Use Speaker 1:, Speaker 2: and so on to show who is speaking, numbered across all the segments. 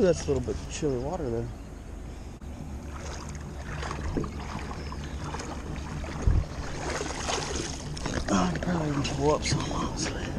Speaker 1: That's a little bit chilly water there. Oh, I could probably even pull up some, honestly.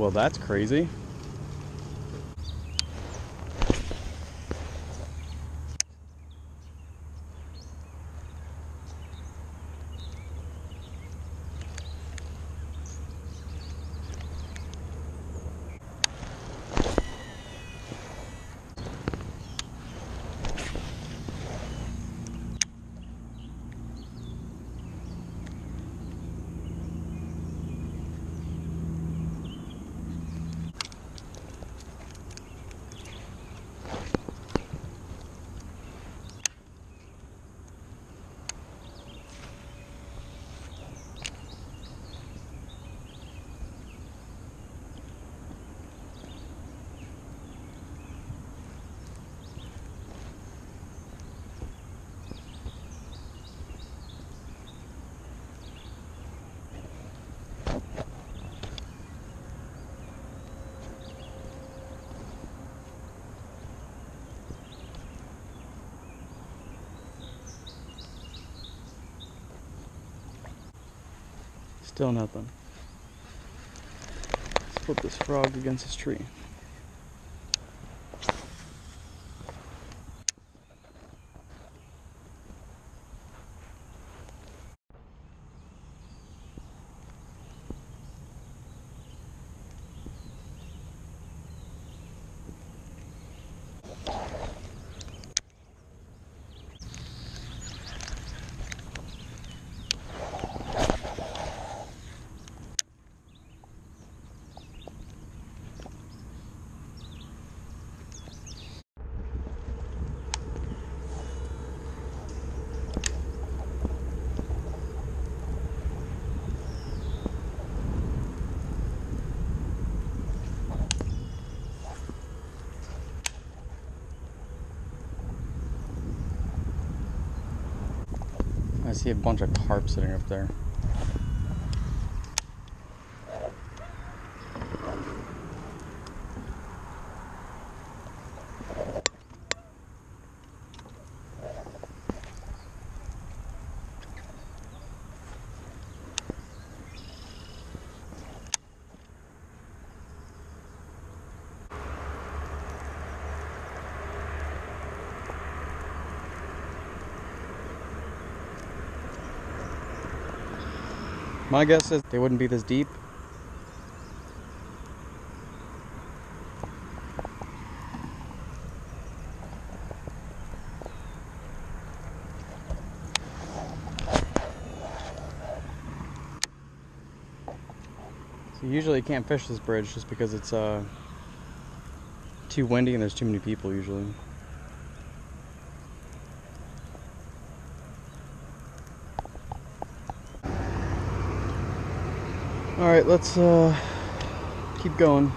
Speaker 1: Well, that's crazy. Still nothing. Let's put this frog against this tree. See a bunch of carp sitting up there. My guess is they wouldn't be this deep. So usually you can't fish this bridge just because it's uh, too windy and there's too many people usually. All right, let's uh, keep going.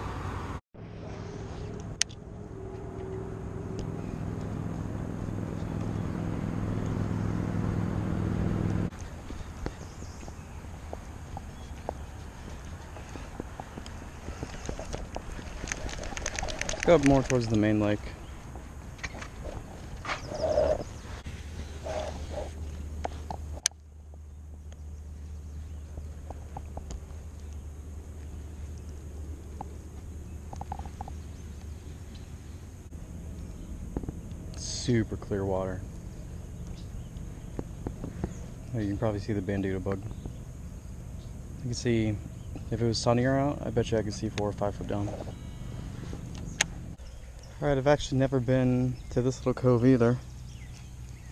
Speaker 1: Go up more towards the main lake. super clear water. You can probably see the bandito bug. You can see, if it was sunnier out, I bet you I could see four or five foot down. Alright, I've actually never been to this little cove either.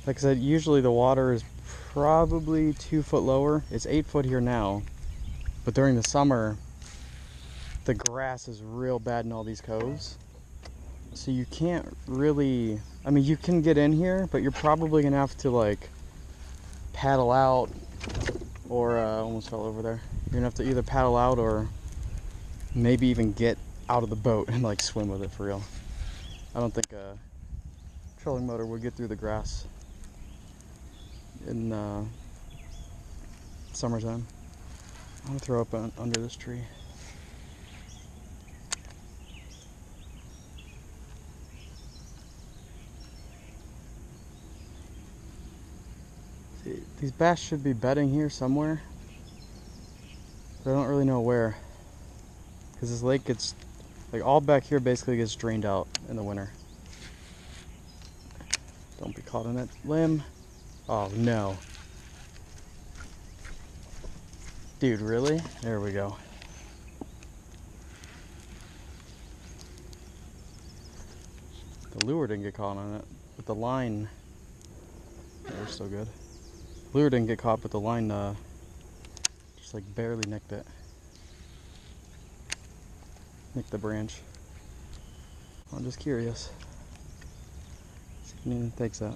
Speaker 1: Like I said, usually the water is probably two foot lower. It's eight foot here now. But during the summer, the grass is real bad in all these coves. So you can't really, I mean, you can get in here, but you're probably gonna have to like paddle out or uh, almost fell over there. You're gonna have to either paddle out or maybe even get out of the boat and like swim with it for real. I don't think a trolling motor would get through the grass in uh, summertime. I'm gonna throw up un- under this tree. See, these bass should be bedding here somewhere, but I don't really know where. Because this lake gets, like all back here basically gets drained out in the winter. Don't be caught in that limb. Oh no. Dude, really? There we go. The lure didn't get caught on it, but the line. They're so good. Lure didn't get caught, but the line uh, just like barely nicked it. Nicked the branch. I'm just curious. See if anything takes that.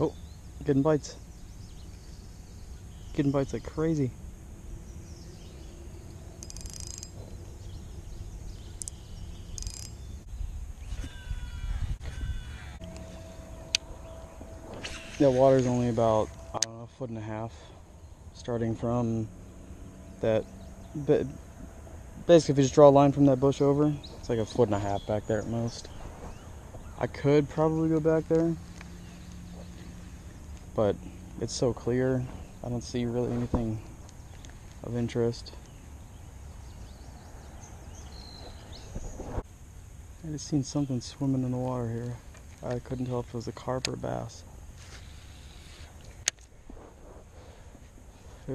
Speaker 1: Oh, getting bites. Getting bites like crazy. That water's only about, I don't know, a foot and a half. Starting from that, ba- basically if you just draw a line from that bush over, it's like a foot and a half back there at most. I could probably go back there, but it's so clear. I don't see really anything of interest. I just seen something swimming in the water here. I couldn't tell if it was a carp or a bass.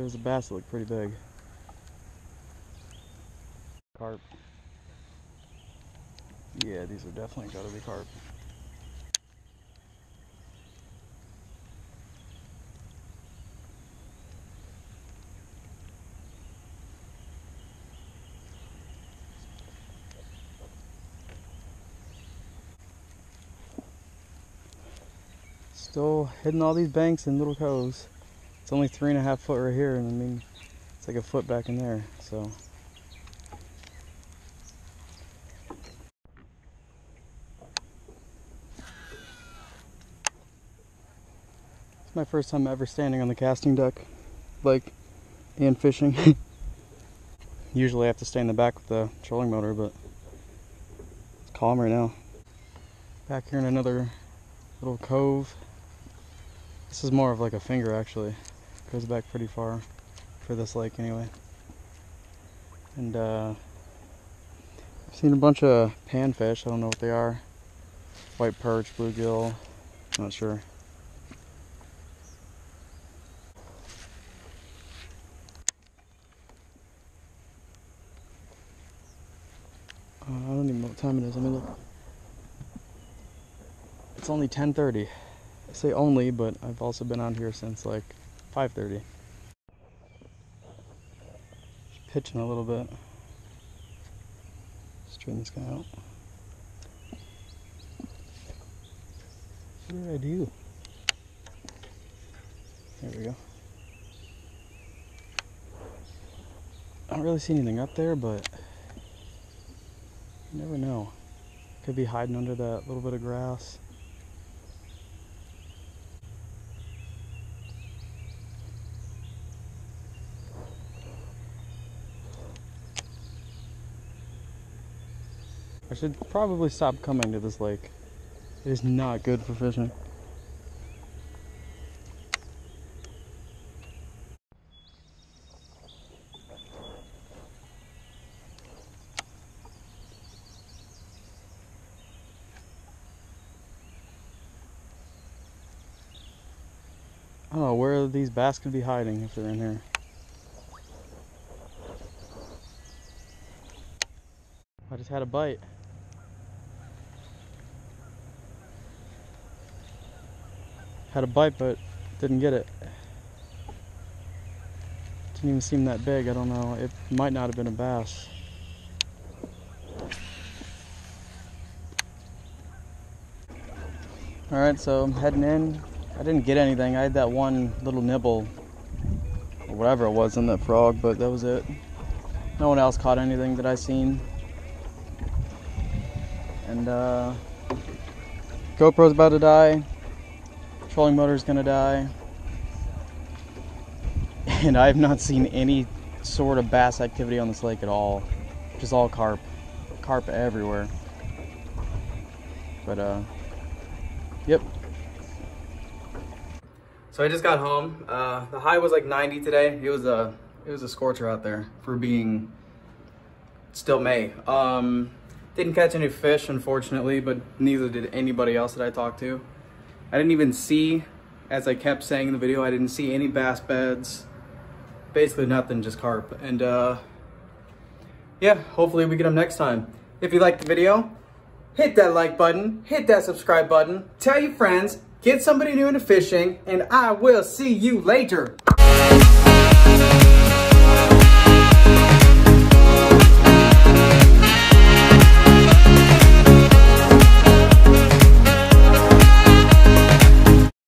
Speaker 1: Was a bass, it looked pretty big. Carp. Yeah, these are definitely gotta be carp. Still hitting all these banks and little coves. It's only three and a half foot right here, and I mean, it's like a foot back in there, so. It's my first time ever standing on the casting deck, like, and fishing. Usually I have to stay in the back with the trolling motor, but it's calm right now. Back here in another little cove. This is more of like a finger actually. Goes back pretty far for this lake anyway. And uh, I've seen a bunch of panfish. I don't know what they are. White perch, bluegill. Not sure. Uh, I don't even know what time it is. Let me look. It's only 10:30. I say only, but I've also been on here since like 5:30. Just pitching a little bit. Straighten this guy out. What did I do? There we go. I don't really see anything up there, but you never know. Could be hiding under that little bit of grass. I should probably stop coming to this lake. It is not good for fishing. I don't know where these bass could be hiding if they're in here. I just had a bite. Had a bite, but didn't get it. Didn't even seem that big. I don't know. It might not have been a bass. All right, so I'm heading in. I didn't get anything. I had that one little nibble, or whatever it was in that frog, but that was it. No one else caught anything that I seen. And uh, GoPro's about to die. Trolling motor is gonna die. And I have not seen any sort of bass activity on this lake at all. Just all carp. Carp everywhere. But uh Yep. So I just got home. Uh, the high was like 90 today. It was a it was a scorcher out there for being still May. Um, didn't catch any fish, unfortunately, but neither did anybody else that I talked to. I didn't even see, as I kept saying in the video, I didn't see any bass beds. Basically nothing, just carp. And uh, yeah, hopefully we get them next time. If you liked the video, hit that like button, hit that subscribe button, tell your friends, get somebody new into fishing, and I will see you later.